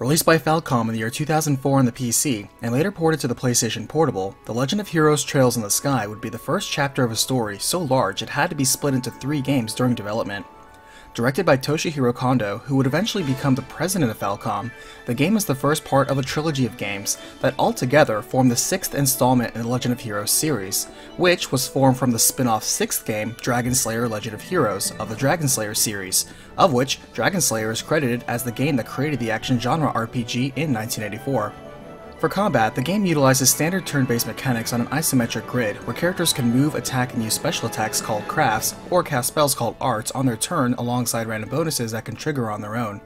Released by Falcom in the year 2004 on the PC, and later ported to the PlayStation Portable, The Legend of Heroes Trails in the Sky would be the first chapter of a story so large it had to be split into three games during development. Directed by Toshihiro Kondo, who would eventually become the president of Falcom, the game is the first part of a trilogy of games that altogether form the sixth installment in the Legend of Heroes series, which was formed from the spin-off sixth game, Dragon Slayer Legend of Heroes, of the Dragon Slayer series, of which Dragon Slayer is credited as the game that created the action genre RPG in 1984. For combat, the game utilizes standard turn-based mechanics on an isometric grid, where characters can move, attack, and use special attacks called crafts, or cast spells called arts on their turn alongside random bonuses that can trigger on their own.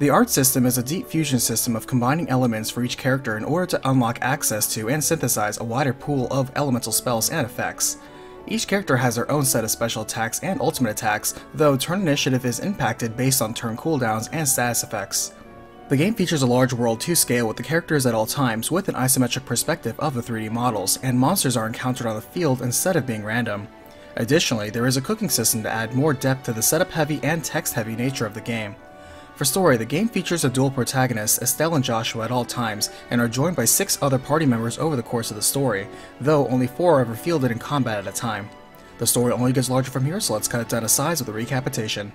The art system is a deep fusion system of combining elements for each character in order to unlock access to and synthesize a wider pool of elemental spells and effects. Each character has their own set of special attacks and ultimate attacks, though turn initiative is impacted based on turn cooldowns and status effects. The game features a large world to scale with the characters at all times with an isometric perspective of the 3D models, and monsters are encountered on the field instead of being random. Additionally, there is a cooking system to add more depth to the setup-heavy and text-heavy nature of the game. For story, the game features a dual protagonist, Estelle and Joshua at all times, and are joined by six other party members over the course of the story, though only four are ever fielded in combat at a time. The story only gets larger from here, so let's cut it down to size with a recapitation.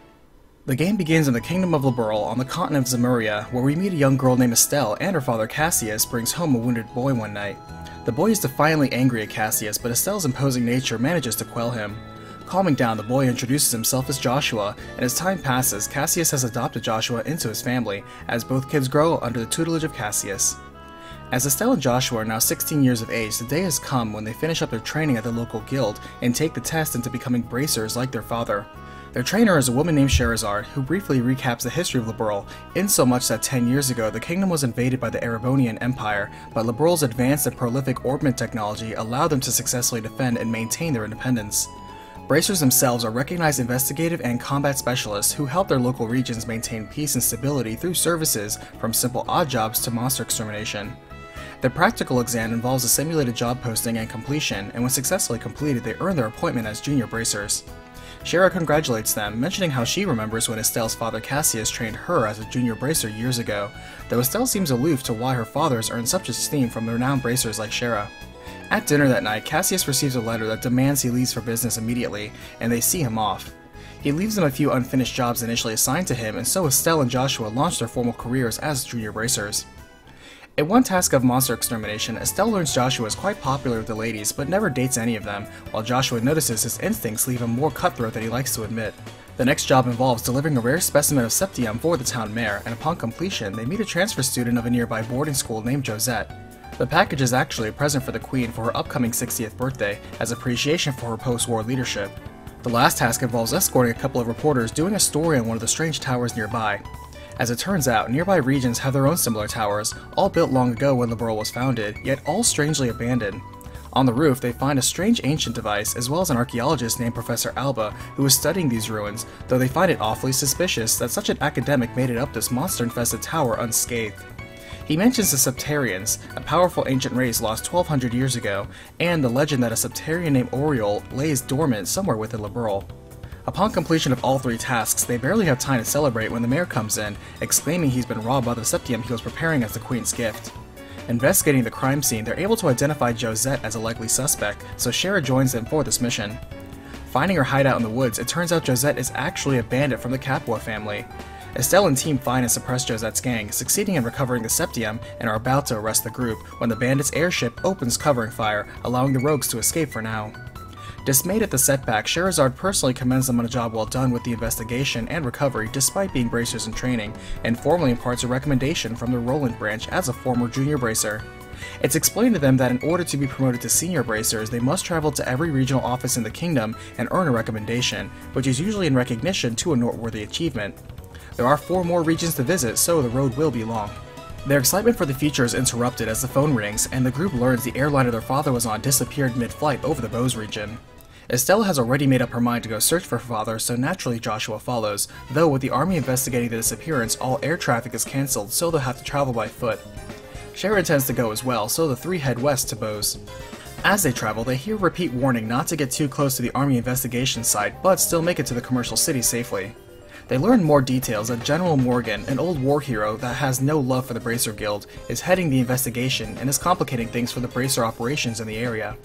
The game begins in the Kingdom of Liberl on the continent of Zemuria, where we meet a young girl named Estelle and her father Cassius brings home a wounded boy one night. The boy is defiantly angry at Cassius, but Estelle's imposing nature manages to quell him. Calming down, the boy introduces himself as Joshua, and as time passes, Cassius has adopted Joshua into his family, as both kids grow under the tutelage of Cassius. As Estelle and Joshua are now 16 years of age, the day has come when they finish up their training at the local guild and take the test into becoming bracers like their father. Their trainer is a woman named Scherazard, who briefly recaps the history of Liberl, in so much that 10 years ago the kingdom was invaded by the Erebonian Empire, but Liberl's advanced and prolific orbment technology allowed them to successfully defend and maintain their independence. Bracers themselves are recognized investigative and combat specialists who help their local regions maintain peace and stability through services from simple odd jobs to monster extermination. Their practical exam involves a simulated job posting and completion, and when successfully completed, they earn their appointment as junior bracers. Shara congratulates them, mentioning how she remembers when Estelle's father Cassius trained her as a junior bracer years ago, though Estelle seems aloof to why her father has earned such esteem from renowned bracers like Shara. At dinner that night, Cassius receives a letter that demands he leaves for business immediately, and they see him off. He leaves them a few unfinished jobs initially assigned to him, and so Estelle and Joshua launch their formal careers as junior bracers. In one task of monster extermination, Estelle learns Joshua is quite popular with the ladies, but never dates any of them, while Joshua notices his instincts leave him more cutthroat than he likes to admit. The next job involves delivering a rare specimen of Septium for the town mayor, and upon completion, they meet a transfer student of a nearby boarding school named Josette. The package is actually a present for the Queen for her upcoming 60th birthday, as appreciation for her post-war leadership. The last task involves escorting a couple of reporters doing a story on one of the strange towers nearby. As it turns out, nearby regions have their own similar towers, all built long ago when Liberl was founded, yet all strangely abandoned. On the roof, they find a strange ancient device, as well as an archaeologist named Professor Alba, who is studying these ruins, though they find it awfully suspicious that such an academic made it up this monster-infested tower unscathed. He mentions the Sept-Terrions, a powerful ancient race lost 1200 years ago, and the legend that a Sept-Terrion named Aureole lays dormant somewhere within Liberl. Upon completion of all three tasks, they barely have time to celebrate when the mayor comes in, exclaiming he's been robbed by the septium he was preparing as the queen's gift. Investigating the crime scene, they're able to identify Josette as a likely suspect, so Shara joins them for this mission. Finding her hideout in the woods, it turns out Josette is actually a bandit from the Capua family. Estelle and team find and suppress Josette's gang, succeeding in recovering the Septium and are about to arrest the group when the bandits' airship opens covering fire, allowing the rogues to escape for now. Dismayed at the setback, Scherazard personally commends them on a job well done with the investigation and recovery despite being bracers in training, and formally imparts a recommendation from the Rolent branch as a former junior bracer. It's explained to them that in order to be promoted to senior bracers, they must travel to every regional office in the kingdom and earn a recommendation, which is usually in recognition to a noteworthy achievement. There are four more regions to visit, so the road will be long. Their excitement for the future is interrupted as the phone rings, and the group learns the airliner their father was on disappeared mid-flight over the Bose region. Estelle has already made up her mind to go search for her father, so naturally Joshua follows, though with the army investigating the disappearance, all air traffic is cancelled, so they'll have to travel by foot. Shara intends to go as well, so the three head west to Bose. As they travel, they hear repeat warning not to get too close to the army investigation site, but still make it to the commercial city safely. They learn more details that General Morgan, an old war hero that has no love for the Bracer Guild, is heading the investigation and is complicating things for the Bracer operations in the area.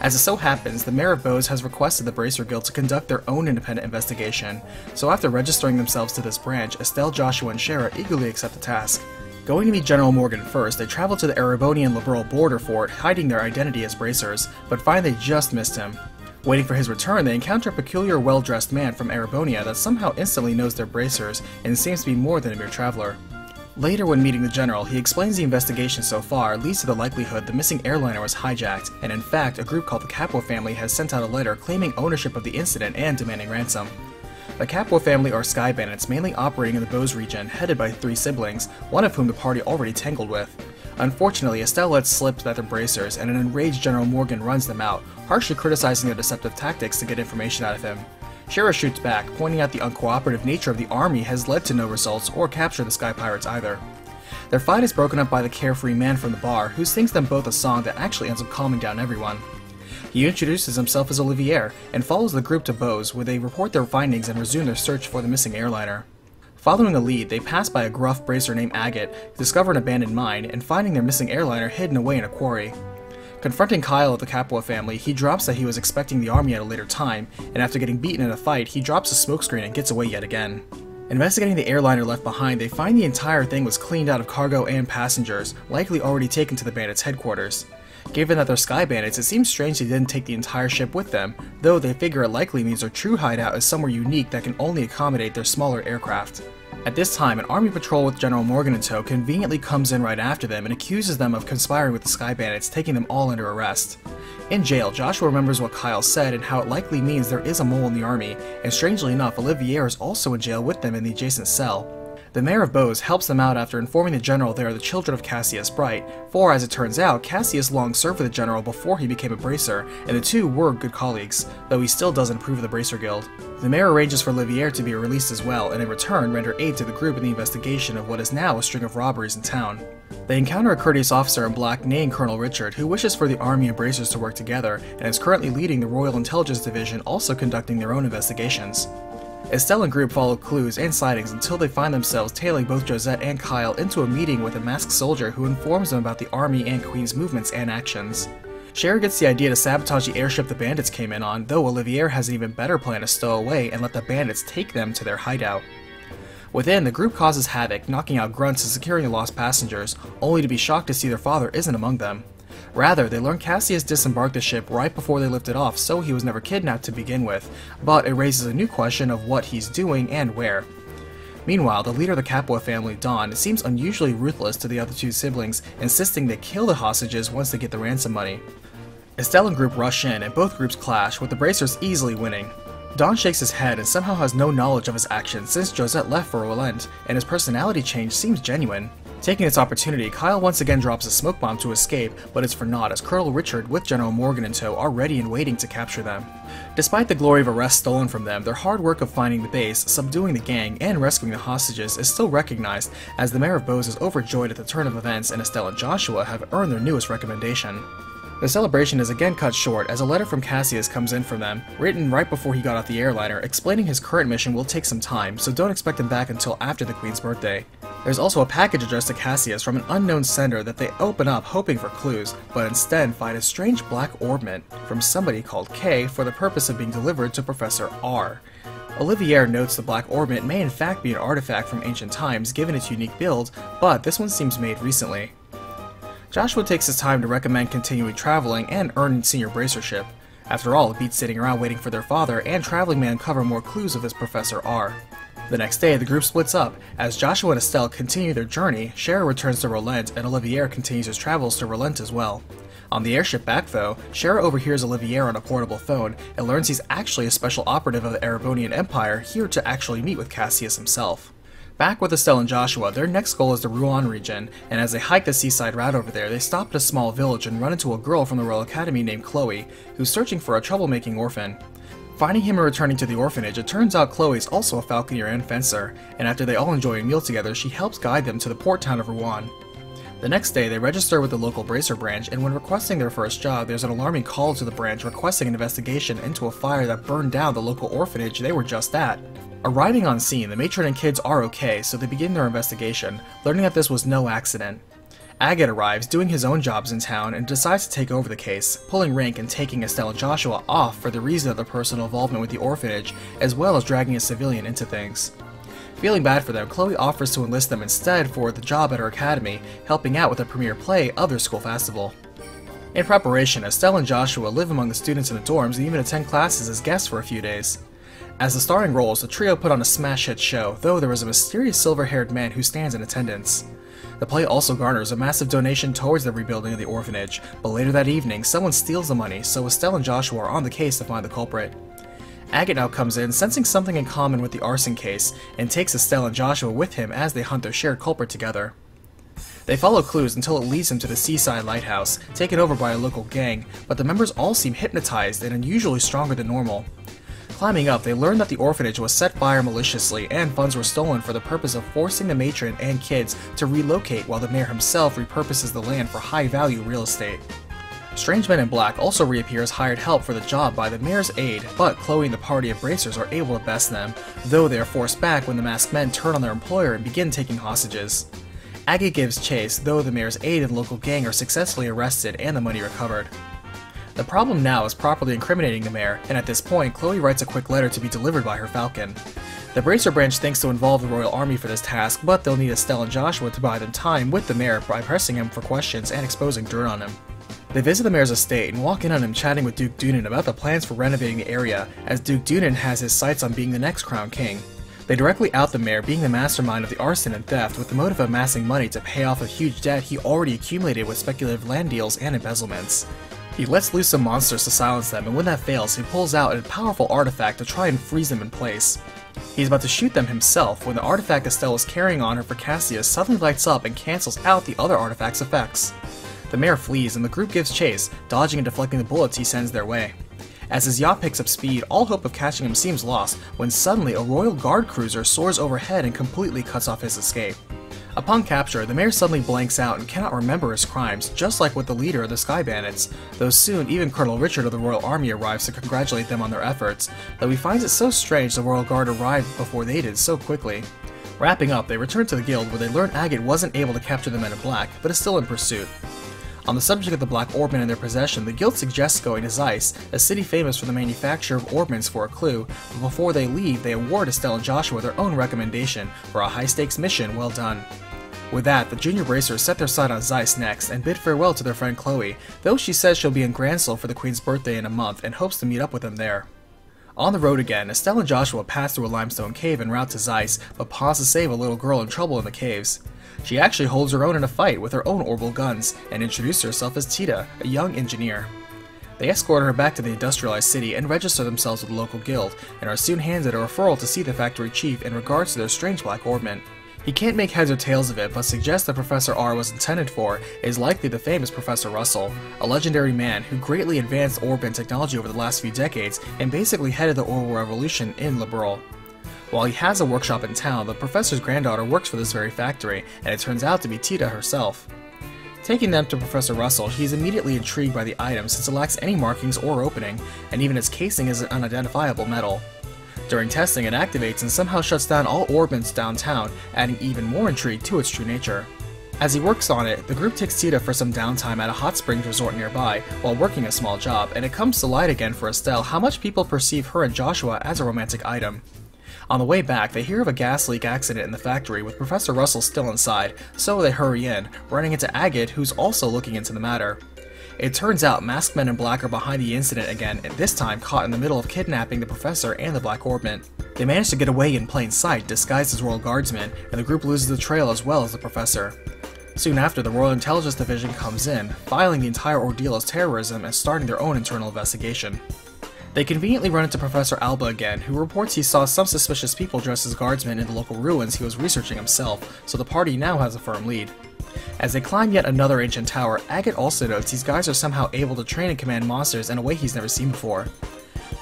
As it so happens, the Mayor of Bose has requested the Bracer Guild to conduct their own independent investigation, so after registering themselves to this branch, Estelle, Joshua, and Shara eagerly accept the task. Going to meet General Morgan first, they travel to the Erebonian Liberl border fort, hiding their identity as Bracers, but find they just missed him. Waiting for his return, they encounter a peculiar well-dressed man from Erebonia that somehow instantly knows their bracers and seems to be more than a mere traveler. Later when meeting the general, he explains the investigation so far leads to the likelihood the missing airliner was hijacked, and in fact, a group called the Capua family has sent out a letter claiming ownership of the incident and demanding ransom. The Capua family are sky bandits mainly operating in the Bose region, headed by three siblings, one of whom the party already tangled with. Unfortunately, Estelle lets slip that they're bracers, and an enraged General Morgan runs them out, harshly criticizing their deceptive tactics to get information out of him. Shara shoots back, pointing out the uncooperative nature of the army has led to no results or capture the Sky Pirates either. Their fight is broken up by the carefree man from the bar, who sings them both a song that actually ends up calming down everyone. He introduces himself as Olivier and follows the group to Bose, where they report their findings and resume their search for the missing airliner. Following a lead, they pass by a gruff bracer named Agate, discover an abandoned mine, and finding their missing airliner hidden away in a quarry. Confronting Kyle of the Capua family, he drops that he was expecting the army at a later time, and after getting beaten in a fight, he drops a smokescreen and gets away yet again. Investigating the airliner left behind, they find the entire thing was cleaned out of cargo and passengers, likely already taken to the bandits' headquarters. Given that they're sky bandits, it seems strange they didn't take the entire ship with them, though they figure it likely means their true hideout is somewhere unique that can only accommodate their smaller aircraft. At this time, an army patrol with General Morgan in tow conveniently comes in right after them and accuses them of conspiring with the Sky Bandits, taking them all under arrest. In jail, Joshua remembers what Kyle said and how it likely means there is a mole in the army, and strangely enough, Olivier is also in jail with them in the adjacent cell. The mayor of Bose helps them out after informing the general they are the children of Cassius Bright, for as it turns out, Cassius long served with the general before he became a bracer, and the two were good colleagues, though he still doesn't approve of the Bracer Guild. The mayor arranges for Olivier to be released as well, and in return render aid to the group in the investigation of what is now a string of robberies in town. They encounter a courteous officer in black named Colonel Richard, who wishes for the army and bracers to work together, and is currently leading the Royal Intelligence Division also conducting their own investigations. Estelle and group follow clues and sightings until they find themselves tailing both Josette and Kyle into a meeting with a masked soldier who informs them about the army and Queen's movements and actions. Shara gets the idea to sabotage the airship the bandits came in on, though Olivier has an even better plan to stow away and let the bandits take them to their hideout. Within, the group causes havoc, knocking out grunts and securing the lost passengers, only to be shocked to see their father isn't among them. Rather, they learn Cassius disembarked the ship right before they lifted off, so he was never kidnapped to begin with, but it raises a new question of what he's doing and where. Meanwhile, the leader of the Capua family, Don, seems unusually ruthless to the other two siblings, insisting they kill the hostages once they get the ransom money. Estelle and group rush in, and both groups clash, with the Bracers easily winning. Don shakes his head and somehow has no knowledge of his actions since Josette left for Rolent, and his personality change seems genuine. Taking this opportunity, Kyle once again drops a smoke bomb to escape, but it's for naught as Colonel Richard with General Morgan in tow are ready and waiting to capture them. Despite the glory of arrest stolen from them, their hard work of finding the base, subduing the gang, and rescuing the hostages is still recognized, as the Mayor of Bose is overjoyed at the turn of events and Estelle and Joshua have earned their newest recommendation. The celebration is again cut short as a letter from Cassius comes in from them, written right before he got off the airliner, explaining his current mission will take some time, so don't expect him back until after the Queen's birthday. There's also a package addressed to Cassius from an unknown sender that they open up hoping for clues, but instead find a strange black orbment from somebody called K for the purpose of being delivered to Professor R. Olivier notes the black orbment may in fact be an artifact from ancient times given its unique build, but this one seems made recently. Joshua takes his time to recommend continuing traveling and earning senior bracership. After all, it beats sitting around waiting for their father and Traveling Man cover more clues of this Professor R. The next day, the group splits up. As Joshua and Estelle continue their journey, Shara returns to Rolent and Olivier continues his travels to Rolent as well. On the airship back, though, Shara overhears Olivier on a portable phone and learns he's actually a special operative of the Erebonian Empire here to actually meet with Cassius himself. Back with Estelle and Joshua, their next goal is the Rouen region, and as they hike the seaside route over there, they stop at a small village and run into a girl from the Royal Academy named Chloe, who's searching for a troublemaking orphan. Finding him and returning to the orphanage, it turns out Chloe is also a falconer and fencer, and after they all enjoy a meal together, she helps guide them to the port town of Rouen. The next day, they register with the local Bracer branch, and when requesting their first job, there's an alarming call to the branch requesting an investigation into a fire that burned down the local orphanage they were just at. Arriving on scene, the matron and kids are okay, so they begin their investigation, learning that this was no accident. Agate arrives, doing his own jobs in town, and decides to take over the case, pulling rank and taking Estelle and Joshua off for the reason of their personal involvement with the orphanage, as well as dragging a civilian into things. Feeling bad for them, Chloe offers to enlist them instead for the job at her academy, helping out with a premiere play of their school festival. In preparation, Estelle and Joshua live among the students in the dorms and even attend classes as guests for a few days. As the starring roles, the trio put on a smash hit show, though there was a mysterious silver haired man who stands in attendance. The play also garners a massive donation towards the rebuilding of the orphanage, but later that evening, someone steals the money, so Estelle and Joshua are on the case to find the culprit. Agate now comes in, sensing something in common with the arson case, and takes Estelle and Joshua with him as they hunt their shared culprit together. They follow clues until it leads them to the seaside lighthouse, taken over by a local gang, but the members all seem hypnotized and unusually stronger than normal. Climbing up, they learn that the orphanage was set fire maliciously and funds were stolen for the purpose of forcing the matron and kids to relocate while the mayor himself repurposes the land for high-value real estate. Strange Men in Black also reappears hired help for the job by the mayor's aide, but Chloe and the party of bracers are able to best them, though they are forced back when the masked men turn on their employer and begin taking hostages. Aggie gives chase, though the mayor's aide and local gang are successfully arrested and the money recovered. The problem now is properly incriminating the mayor, and at this point, Chloe writes a quick letter to be delivered by her falcon. The Bracer branch thinks to involve the Royal Army for this task, but they'll need Estelle and Joshua to buy them time with the mayor by pressing him for questions and exposing dirt on him. They visit the mayor's estate and walk in on him chatting with Duke Dunan about the plans for renovating the area, as Duke Dunan has his sights on being the next crown king. They directly out the mayor being the mastermind of the arson and theft with the motive of amassing money to pay off a huge debt he already accumulated with speculative land deals and embezzlements. He lets loose some monsters to silence them, and when that fails, he pulls out a powerful artifact to try and freeze them in place. He's about to shoot them himself when the artifact Estelle is carrying on her for Cassius suddenly lights up and cancels out the other artifact's effects. The mayor flees and the group gives chase, dodging and deflecting the bullets he sends their way. As his yacht picks up speed, all hope of catching him seems lost when suddenly a Royal Guard cruiser soars overhead and completely cuts off his escape. Upon capture, the mayor suddenly blanks out and cannot remember his crimes, just like with the leader of the Sky Bandits, though soon even Colonel Richard of the Royal Army arrives to congratulate them on their efforts, though he finds it so strange the Royal Guard arrived before they did so quickly. Wrapping up, they return to the guild where they learn Agate wasn't able to capture the Men in Black, but is still in pursuit. On the subject of the black orbment in their possession, the guild suggests going to Zeiss, a city famous for the manufacture of orbments for a clue, but before they leave, they award Estelle and Joshua their own recommendation for a high-stakes mission well done. With that, the junior bracers set their sight on Zeiss next and bid farewell to their friend Chloe, though she says she'll be in Grancel for the Queen's birthday in a month and hopes to meet up with them there. On the road again, Estelle and Joshua pass through a limestone cave en route to Zeiss, but pause to save a little girl in trouble in the caves. She actually holds her own in a fight with her own orbital guns, and introduces herself as Tita, a young engineer. They escort her back to the industrialized city and register themselves with the local guild, and are soon handed a referral to see the factory chief in regards to their strange black orbment. He can't make heads or tails of it, but suggests that Professor R was intended for is likely the famous Professor Russell, a legendary man who greatly advanced orbment technology over the last few decades and basically headed the orbital revolution in Liberl. While he has a workshop in town, the professor's granddaughter works for this very factory, and it turns out to be Tita herself. Taking them to Professor Russell, he's immediately intrigued by the item since it lacks any markings or opening, and even its casing is an unidentifiable metal. During testing, it activates and somehow shuts down all orbits downtown, adding even more intrigue to its true nature. As he works on it, the group takes Tita for some downtime at a hot springs resort nearby while working a small job, and it comes to light again for Estelle how much people perceive her and Joshua as a romantic item. On the way back, they hear of a gas leak accident in the factory with Professor Russell still inside, so they hurry in, running into Agate, who's also looking into the matter. It turns out masked men in black are behind the incident again, and this time caught in the middle of kidnapping the professor and the Black Orbment. They manage to get away in plain sight, disguised as Royal Guardsmen, and the group loses the trail as well as the professor. Soon after, the Royal Intelligence Division comes in, filing the entire ordeal as terrorism and starting their own internal investigation. They conveniently run into Professor Alba again, who reports he saw some suspicious people dressed as guardsmen in the local ruins he was researching himself, so the party now has a firm lead. As they climb yet another ancient tower, Agate also notes these guys are somehow able to train and command monsters in a way he's never seen before.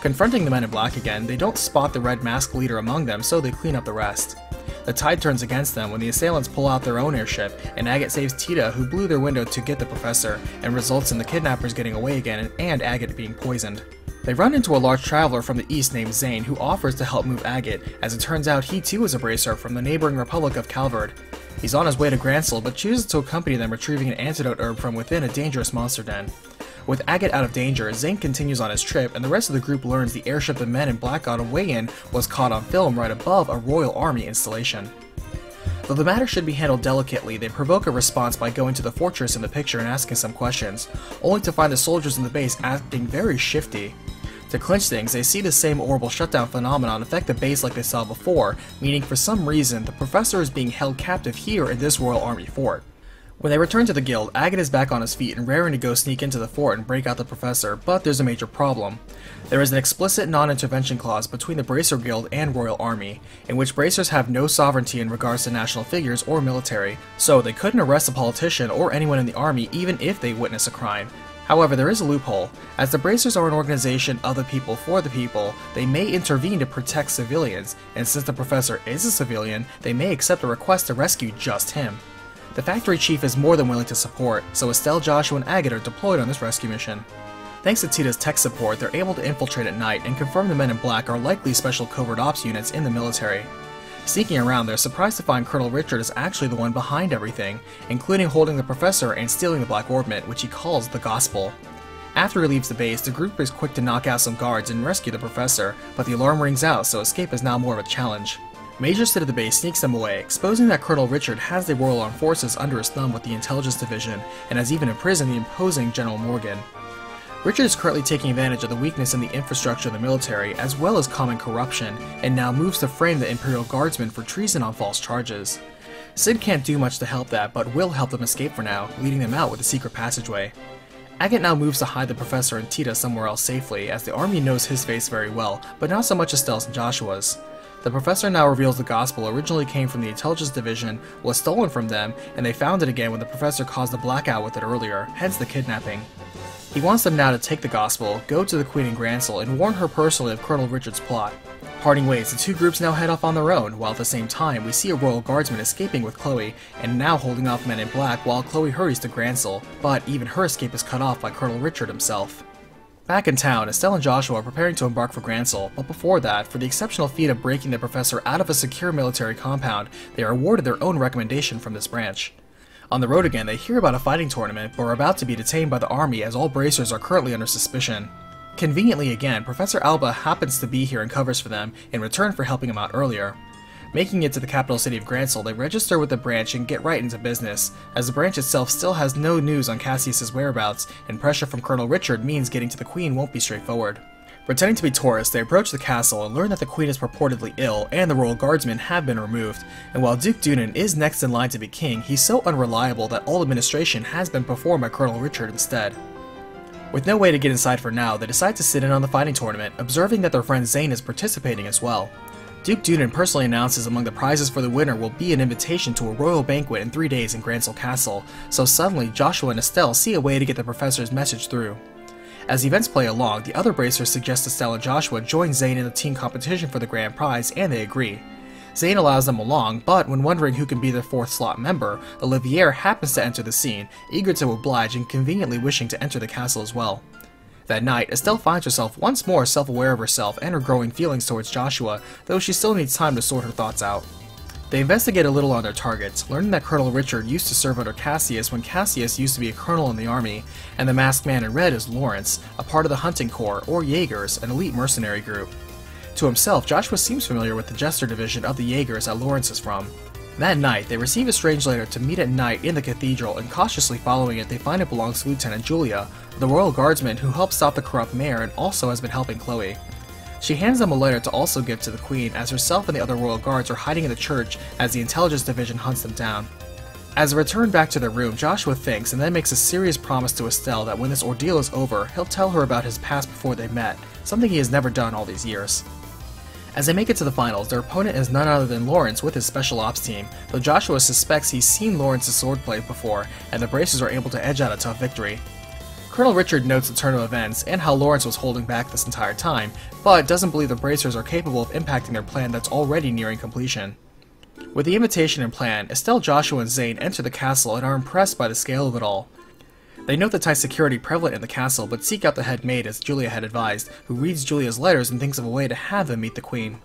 Confronting the men in black again, they don't spot the red mask leader among them, so they clean up the rest. The tide turns against them when the assailants pull out their own airship, and Agate saves Tita, who blew their window to get the professor, and results in the kidnappers getting away again and Agate being poisoned. They run into a large traveler from the east named Zane who offers to help move Agate, as it turns out he too is a bracer from the neighboring Republic of Calvard. He's on his way to Grancel, but chooses to accompany them retrieving an antidote herb from within a dangerous monster den. With Agate out of danger, Zane continues on his trip, and the rest of the group learns the airship the men in Black got away in was caught on film right above a Royal Army installation. Though the matter should be handled delicately, they provoke a response by going to the fortress in the picture and asking some questions, only to find the soldiers in the base acting very shifty. To clinch things, they see the same orbital shutdown phenomenon affect the base like they saw before, meaning for some reason the professor is being held captive here in this Royal Army fort. When they return to the guild, Agate is back on his feet and raring to go sneak into the fort and break out the professor, but there's a major problem. There is an explicit non-intervention clause between the Bracer Guild and Royal Army, in which Bracers have no sovereignty in regards to national figures or military, so they couldn't arrest a politician or anyone in the army even if they witness a crime. However, there is a loophole. As the Bracers are an organization of the people for the people, they may intervene to protect civilians, and since the professor is a civilian, they may accept a request to rescue just him. The factory chief is more than willing to support, so Estelle, Joshua, and Agate are deployed on this rescue mission. Thanks to Tita's tech support, they're able to infiltrate at night and confirm the men in black are likely special covert ops units in the military. Sneaking around, they're surprised to find Colonel Richard is actually the one behind everything, including holding the professor and stealing the Black Orbment, which he calls the Gospel. After he leaves the base, the group is quick to knock out some guards and rescue the professor, but the alarm rings out, so escape is now more of a challenge. Major Sid of the base sneaks them away, exposing that Colonel Richard has the Royal Armed Forces under his thumb with the Intelligence Division, and has even imprisoned the imposing General Morgan. Richard is currently taking advantage of the weakness in the infrastructure of the military, as well as common corruption, and now moves to frame the Imperial Guardsmen for treason on false charges. Sid can't do much to help that, but will help them escape for now, leading them out with a secret passageway. Agate now moves to hide the professor and Tita somewhere else safely, as the army knows his face very well, but not so much Estelle's and Joshua's. The professor now reveals the gospel originally came from the intelligence division, was stolen from them, and they found it again when the professor caused a blackout with it earlier, hence the kidnapping. He wants them now to take the gospel, go to the Queen in Grancel, and warn her personally of Colonel Richard's plot. Parting ways, the two groups now head off on their own, while at the same time we see a royal guardsman escaping with Chloe, and now holding off men in black while Chloe hurries to Grancel, but even her escape is cut off by Colonel Richard himself. Back in town, Estelle and Joshua are preparing to embark for Grancel, but before that, for the exceptional feat of breaking the professor out of a secure military compound, they are awarded their own recommendation from this branch. On the road again, they hear about a fighting tournament, but are about to be detained by the army as all bracers are currently under suspicion. Conveniently again, Professor Alba happens to be here and covers for them, in return for helping him out earlier. Making it to the capital city of Grancel, they register with the branch and get right into business, as the branch itself still has no news on Cassius's whereabouts, and pressure from Colonel Richard means getting to the Queen won't be straightforward. Pretending to be tourists, they approach the castle and learn that the Queen is purportedly ill and the royal guardsmen have been removed, and while Duke Dunan is next in line to be king, he's so unreliable that all administration has been performed by Colonel Richard instead. With no way to get inside for now, they decide to sit in on the fighting tournament, observing that their friend Zane is participating as well. Duke Dunan personally announces among the prizes for the winner will be an invitation to a royal banquet in three days in Grancel Castle, so suddenly Joshua and Estelle see a way to get the professor's message through. As events play along, the other bracers suggest Estelle and Joshua join Zane in the team competition for the grand prize, and they agree. Zane allows them along, but when wondering who can be their fourth slot member, Olivier happens to enter the scene, eager to oblige and conveniently wishing to enter the castle as well. That night, Estelle finds herself once more self-aware of herself and her growing feelings towards Joshua, though she still needs time to sort her thoughts out. They investigate a little on their targets, learning that Colonel Richard used to serve under Cassius when Cassius used to be a colonel in the army, and the masked man in red is Lorence, a part of the Hunting Corps, or Jaegers, an elite mercenary group. To himself, Joshua seems familiar with the Jester division of the Jaegers that Lorence is from. That night, they receive a strange letter to meet at night in the cathedral, and cautiously following it, they find it belongs to Lieutenant Julia, the royal guardsman who helped stop the corrupt mayor and also has been helping Chloe. She hands them a letter to also give to the queen, as herself and the other royal guards are hiding in the church as the intelligence division hunts them down. As they return back to their room, Joshua thinks and then makes a serious promise to Estelle that when this ordeal is over, he'll tell her about his past before they met, something he has never done all these years. As they make it to the finals, their opponent is none other than Lorence with his special ops team, though Joshua suspects he's seen Lorence's swordplay before, and the Bracers are able to edge out a tough victory. Colonel Richard notes the turn of events and how Lorence was holding back this entire time, but doesn't believe the Bracers are capable of impacting their plan that's already nearing completion. With the invitation in plan, Estelle, Joshua, and Zane enter the castle and are impressed by the scale of it all. They note the tight security prevalent in the castle, but seek out the head maid as Julia had advised, who reads Julia's letters and thinks of a way to have them meet the queen.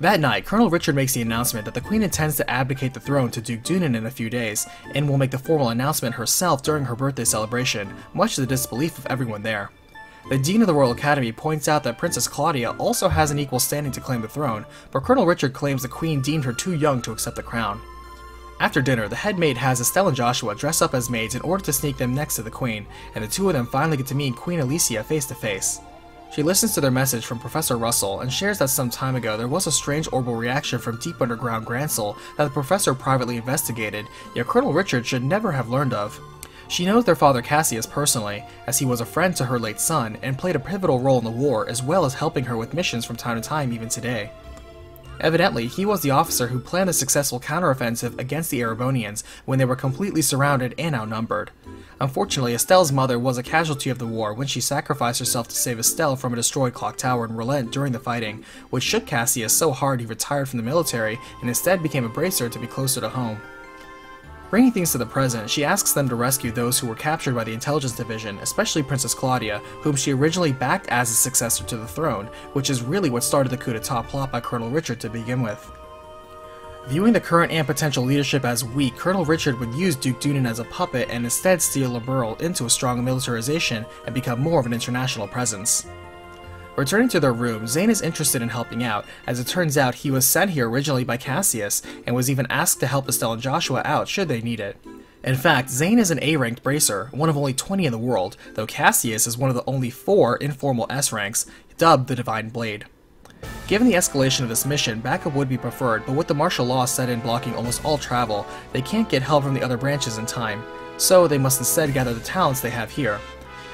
That night, Colonel Richard makes the announcement that the Queen intends to abdicate the throne to Duke Dunan in a few days, and will make the formal announcement herself during her birthday celebration, much to the disbelief of everyone there. The Dean of the Royal Academy points out that Princess Claudia also has an equal standing to claim the throne, but Colonel Richard claims the Queen deemed her too young to accept the crown. After dinner, the head maid has Estelle and Joshua dress up as maids in order to sneak them next to the Queen, and the two of them finally get to meet Queen Alicia face to face. She listens to their message from Professor Russell and shares that some time ago there was a strange orbital reaction from deep underground Grancel that the professor privately investigated, yet Colonel Richard should never have learned of. She knows their father Cassius personally, as he was a friend to her late son and played a pivotal role in the war as well as helping her with missions from time to time even today. Evidently, he was the officer who planned a successful counteroffensive against the Erebonians when they were completely surrounded and outnumbered. Unfortunately, Estelle's mother was a casualty of the war when she sacrificed herself to save Estelle from a destroyed clock tower in Rolent during the fighting, which shook Cassius so hard he retired from the military and instead became a bracer to be closer to home. Bringing things to the present, she asks them to rescue those who were captured by the Intelligence Division, especially Princess Claudia, whom she originally backed as a successor to the throne, which is really what started the coup d'etat plot by Colonel Richard to begin with. Viewing the current and potential leadership as weak, Colonel Richard would use Duke Dunan as a puppet and instead steer Liberl into a strong militarization and become more of an international presence. Returning to their room, Zane is interested in helping out, as it turns out he was sent here originally by Cassius, and was even asked to help Estelle and Joshua out should they need it. In fact, Zane is an A-ranked bracer, one of only 20 in the world, though Cassius is one of the only four informal S ranks, dubbed the Divine Blade. Given the escalation of this mission, backup would be preferred, but with the martial law set in blocking almost all travel, they can't get help from the other branches in time, so they must instead gather the talents they have here.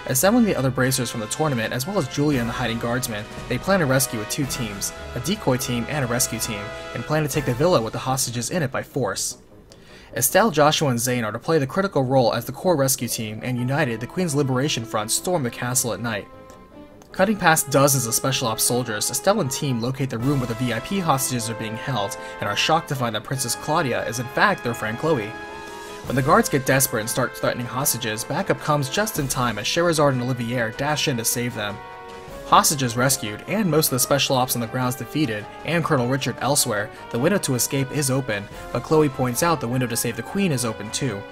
Assembling the other bracers from the tournament, as well as Julia and the hiding guardsmen, they plan to rescue with two teams, a decoy team and a rescue team, and plan to take the villa with the hostages in it by force. Estelle, Joshua, and Zane are to play the critical role as the core rescue team, and united, the Queen's Liberation Front storm the castle at night. Cutting past dozens of Special Ops soldiers, Estelle and team locate the room where the VIP hostages are being held, and are shocked to find that Princess Claudia is in fact their friend Chloe. When the guards get desperate and start threatening hostages, backup comes just in time as Scherazard and Olivier dash in to save them. Hostages rescued, and most of the special ops on the grounds defeated, and Colonel Richard elsewhere, the window to escape is open, but Chloe points out the window to save the Queen is open too.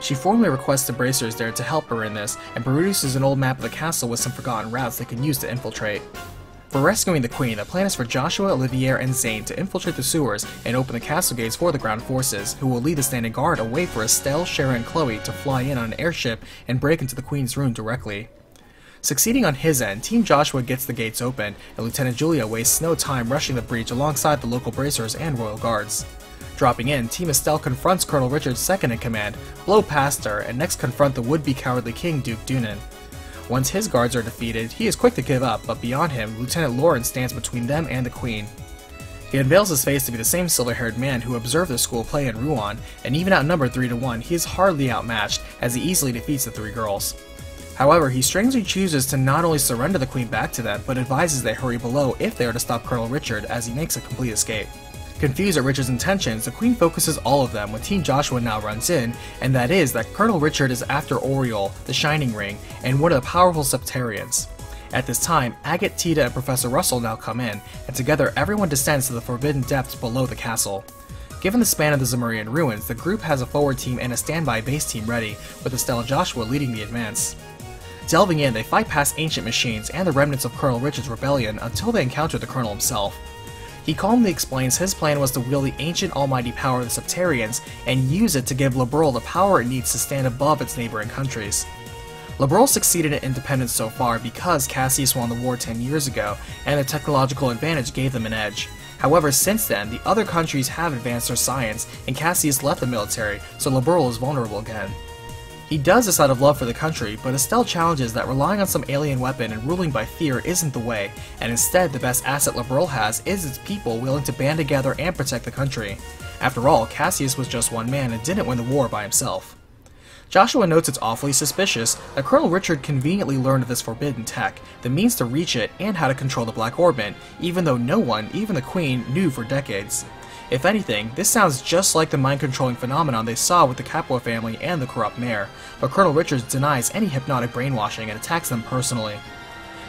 She formally requests the Bracers there to help her in this, and produces an old map of the castle with some forgotten routes they can use to infiltrate. For rescuing the Queen, the plan is for Joshua, Olivier, and Zane to infiltrate the sewers and open the castle gates for the ground forces, who will lead the standing guard away for Estelle, Shara, and Chloe to fly in on an airship and break into the Queen's room directly. Succeeding on his end, Team Joshua gets the gates open, and Lieutenant Julia wastes no time rushing the breach alongside the local bracers and royal guards. Dropping in, Team Estelle confronts Colonel Richard's second in command, blow past her, and next confront the would-be cowardly king Duke Dunan. Once his guards are defeated, he is quick to give up, but beyond him, Lieutenant Lorence stands between them and the Queen. He unveils his face to be the same silver-haired man who observed the school play in Rouen, and even outnumbered 3 to 1, he is hardly outmatched, as he easily defeats the three girls. However, he strangely chooses to not only surrender the Queen back to them, but advises they hurry below if they are to stop Colonel Richard as he makes a complete escape. Confused at Richard's intentions, the Queen focuses all of them when Team Joshua now runs in, and that is that Colonel Richard is after Aureole, the Shining Ring, and one of the powerful Sept-Terrions. At this time, Agate, Tita, and Professor Russell now come in, and together everyone descends to the forbidden depths below the castle. Given the span of the Zemurian ruins, the group has a forward team and a standby base team ready, with Estelle Joshua leading the advance. Delving in, they fight past ancient machines and the remnants of Colonel Richard's rebellion until they encounter the Colonel himself. He calmly explains his plan was to wield the ancient almighty power of the Sept-Terrions and use it to give Liberl the power it needs to stand above its neighboring countries. Liberl succeeded in independence so far because Cassius won the war 10 years ago, and the technological advantage gave them an edge. However, since then, the other countries have advanced their science, and Cassius left the military, so Liberl is vulnerable again. He does this out of love for the country, but Estelle challenges that relying on some alien weapon and ruling by fear isn't the way, and instead the best asset Liberl has is its people willing to band together and protect the country. After all, Cassius was just one man and didn't win the war by himself. Joshua notes it's awfully suspicious that Colonel Richard conveniently learned of this forbidden tech, the means to reach it, and how to control the Black Orbment, even though no one, even the Queen, knew for decades. If anything, this sounds just like the mind-controlling phenomenon they saw with the Capua family and the corrupt mayor, but Colonel Richards denies any hypnotic brainwashing and attacks them personally.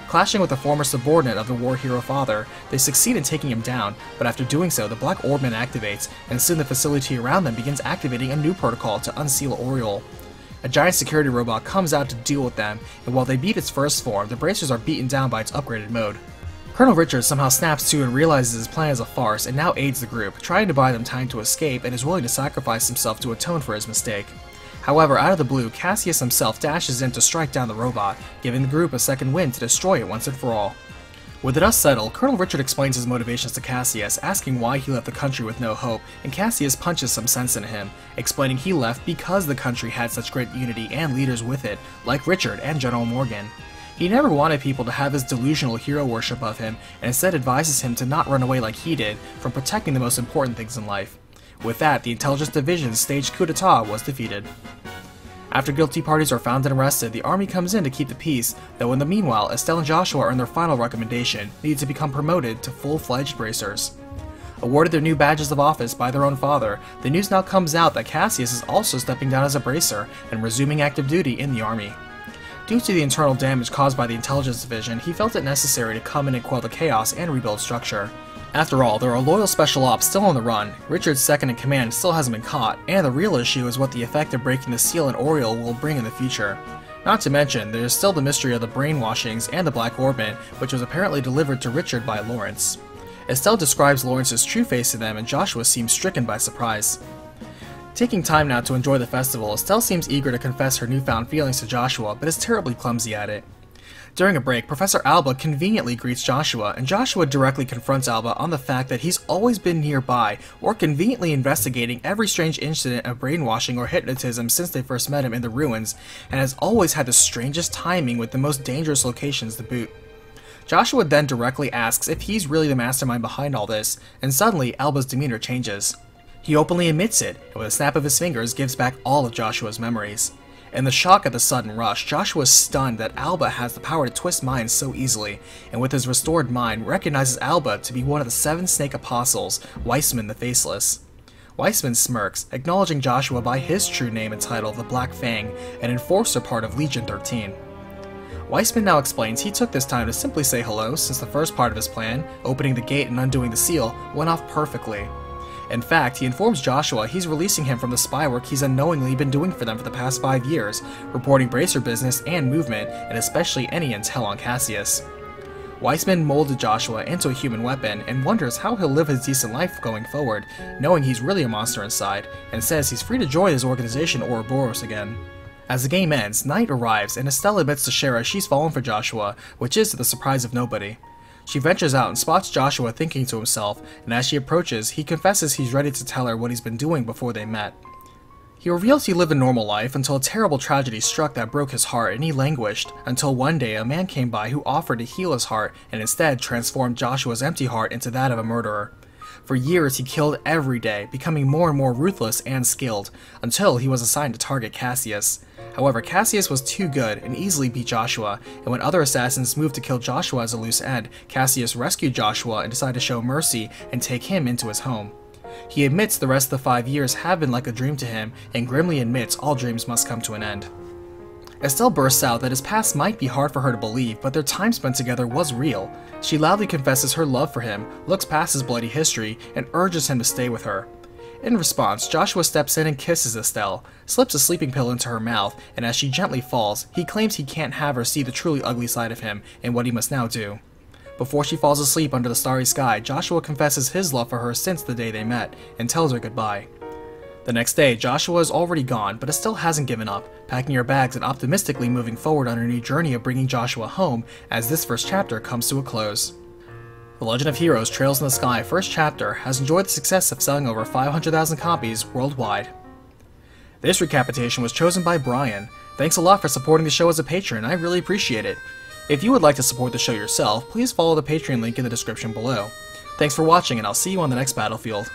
Clashing with a former subordinate of the war hero father, they succeed in taking him down, but after doing so, the Black Orbment activates, and soon the facility around them begins activating a new protocol to unseal Aureole. A giant security robot comes out to deal with them, and while they beat its first form, the bracers are beaten down by its upgraded mode. Colonel Richards somehow snaps to and realizes his plan is a farce and now aids the group, trying to buy them time to escape and is willing to sacrifice himself to atone for his mistake. However, out of the blue, Cassius himself dashes in to strike down the robot, giving the group a second wind to destroy it once and for all. With the dust settled, Colonel Richard explains his motivations to Cassius, asking why he left the country with no hope, and Cassius punches some sense into him, explaining he left because the country had such great unity and leaders with it, like Richard and General Morgan. He never wanted people to have his delusional hero worship of him, and instead advises him to not run away like he did from protecting the most important things in life. With that, the Intelligence Division's staged coup d'etat was defeated. After guilty parties are found and arrested, the army comes in to keep the peace, though in the meanwhile, Estelle and Joshua earn their final recommendation, needing to become promoted to full-fledged bracers. Awarded their new badges of office by their own father, the news now comes out that Cassius is also stepping down as a bracer and resuming active duty in the army. Due to the internal damage caused by the intelligence division, he felt it necessary to come in and quell the chaos and rebuild structure. After all, there are loyal special ops still on the run, Richard's second in command still hasn't been caught, and the real issue is what the effect of breaking the seal in Aureole will bring in the future. Not to mention, there is still the mystery of the brainwashings and the Black Orbment, which was apparently delivered to Richard by Lorence. Estelle describes Lorence's true face to them and Joshua seems stricken by surprise. Taking time now to enjoy the festival, Estelle seems eager to confess her newfound feelings to Joshua, but is terribly clumsy at it. During a break, Professor Alba conveniently greets Joshua, and Joshua directly confronts Alba on the fact that he's always been nearby or conveniently investigating every strange incident of brainwashing or hypnotism since they first met him in the ruins, and has always had the strangest timing with the most dangerous locations to boot. Joshua then directly asks if he's really the mastermind behind all this, and suddenly Alba's demeanor changes. He openly admits it, and with a snap of his fingers gives back all of Joshua's memories. In the shock of the sudden rush, Joshua is stunned that Alba has the power to twist minds so easily, and with his restored mind, recognizes Alba to be one of the seven snake apostles, Weissman the Faceless. Weissman smirks, acknowledging Joshua by his true name and title, the Black Fang, an enforcer part of Legion 13. Weissman now explains he took this time to simply say hello since the first part of his plan, opening the gate and undoing the seal, went off perfectly, in fact, he informs Joshua he's releasing him from the spy work he's unknowingly been doing for them for the past five years, reporting bracer business and movement, and especially any intel on Cassius. Weissman molded Joshua into a human weapon and wonders how he'll live his decent life going forward, knowing he's really a monster inside, and says he's free to join his organization Ouroboros again. As the game ends, Night arrives and Estelle admits to Shara she's fallen for Joshua, which is to the surprise of nobody. She ventures out and spots Joshua thinking to himself, and as she approaches, he confesses he's ready to tell her what he's been doing before they met. He reveals he lived a normal life until a terrible tragedy struck that broke his heart and he languished, until one day a man came by who offered to heal his heart and instead transformed Joshua's empty heart into that of a murderer. For years he killed every day, becoming more and more ruthless and skilled, until he was assigned to target Cassius. However, Cassius was too good and easily beat Joshua, and when other assassins moved to kill Joshua as a loose end, Cassius rescued Joshua and decided to show mercy and take him into his home. He admits the rest of the five years have been like a dream to him, and grimly admits all dreams must come to an end. Estelle bursts out that his past might be hard for her to believe, but their time spent together was real. She loudly confesses her love for him, looks past his bloody history, and urges him to stay with her. In response, Joshua steps in and kisses Estelle, slips a sleeping pill into her mouth, and as she gently falls, he claims he can't have her see the truly ugly side of him and what he must now do. Before she falls asleep under the starry sky, Joshua confesses his love for her since the day they met and tells her goodbye. The next day, Joshua is already gone, but Estelle hasn't given up, packing her bags and optimistically moving forward on her new journey of bringing Joshua home as this first chapter comes to a close. The Legend of Heroes Trails in the Sky first chapter has enjoyed the success of selling over 500,000 copies worldwide. This recapitation was chosen by Brian. Thanks a lot for supporting the show as a patron, I really appreciate it. If you would like to support the show yourself, please follow the Patreon link in the description below. Thanks for watching, and I'll see you on the next battlefield.